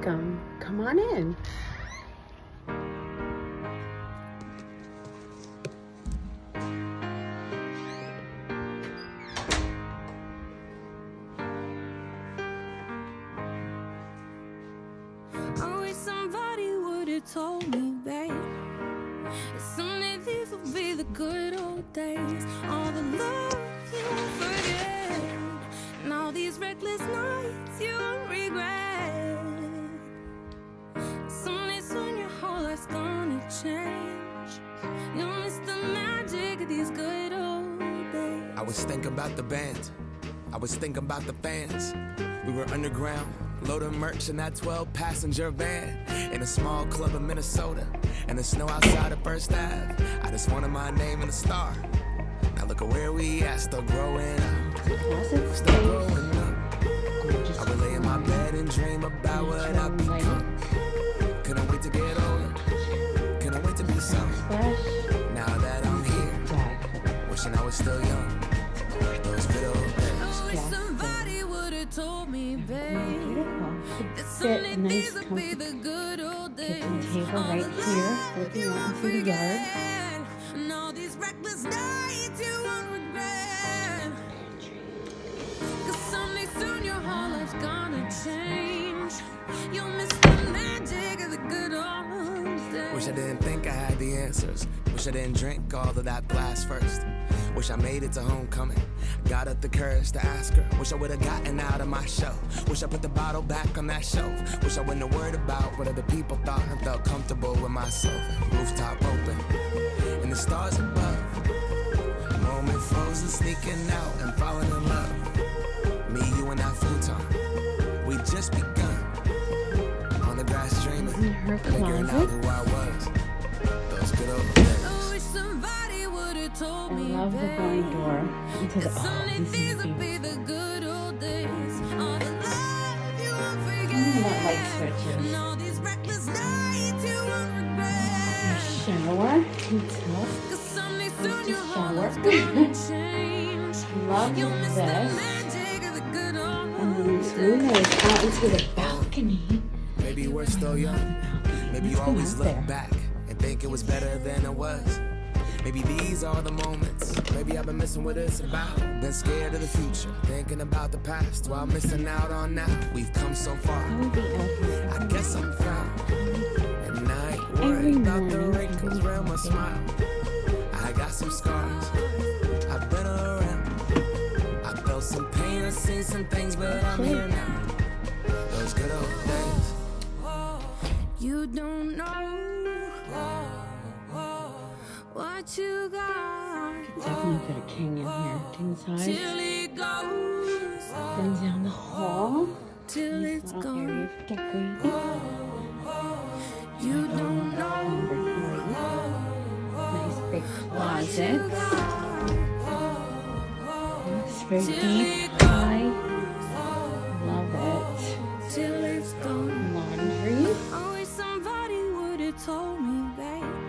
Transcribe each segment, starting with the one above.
welcome. Come on in. I wish somebody would have told me, babe. Someday these will be the good old days. All the love you these good old days. I was thinking about the band. I was thinking about the fans. We were underground, loading merch in that 12 passenger van. In a small club in Minnesota. And the snow outside of First Ave. I just wanted my name and a star. Now look at where we at, still growing up. Still growing up. I would lay in my bed and dream about what I natural wishing I was still young. Those good old days. I wish somebody would have told me, babe. Beautiful. That someday nice, these will be the good old days. kitchen table All right the here, love looking you out won't into the yard. forget. And all these reckless nights you won't regret. Cause someday soon your whole life's gonna change. You'll miss the magic of the good old days. Wish I didn't think I had the answers. Wish I didn't drink all of that blast first. Wish I made it to homecoming. Got up the courage to ask her. Wish I would have gotten out of my show. Wish I put the bottle back on that shelf. Wish I wouldn't have worried about what other people thought and felt comfortable with myself. Rooftop open, and the stars above. Moment frozen, sneaking out and falling in love. Me, you, and that futon. We just begun. On the grass dreaming. Her Figuring out who I was. I somebody would have told I love the babe. barn door. Into the, oh, Someday this these is will be beautiful. the good old days. All the love you won't forget. Look at that light switches. All these reckless nights you won't regret. Shower. Until Cause someday soon Just your whole shower. life's gonna change. love You'll miss the this. magic of the good And old then this window is out into the balcony. Maybe we're still young. Maybe you Let's go always out look there. back and think it was better than it was. Maybe these are the moments. Maybe I've been missing what it's about. Been scared of the future, thinking about the past while missing out on now. We've come so far. I will be out here. I guess I'm proud. And I ain't worried about the morning, wrinkles every around my day. smile. I got some scars. I've been around. I felt some pain, I've seen some things, but I'm here now. Those good old days. You don't know what you got Definitely put a king in here. King size. till it goes, Then down the hall. till it's gone. decorating. You don't know Nice big closet. It's very deep, high. Love it. till it's gone. Laundry. I somebody would have told me, babe.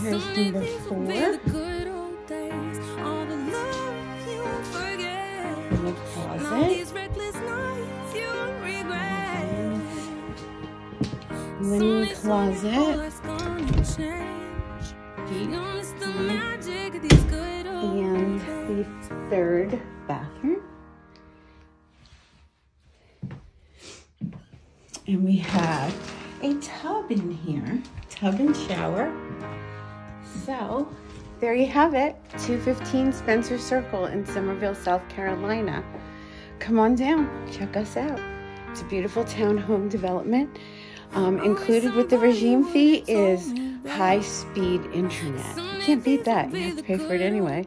Here's number these will be four. the good old days. All the love you forget. In the closet. these reckless nights you regret. Linen Someday soon your whole closet. life's gonna change. Deep. You'll miss the magic of these good old And the third bathroom. And we have a tub in here, tub and shower. So there you have it, 215 Spencer Circle in Summerville, South Carolina. Come on down, check us out. It's a beautiful townhome development. Um, included with the regime fee is high speed internet. You can't beat that, you have to pay for it anyway.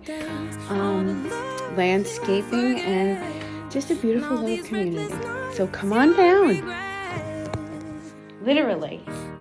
Um, landscaping and just a beautiful little community. So come on down, literally.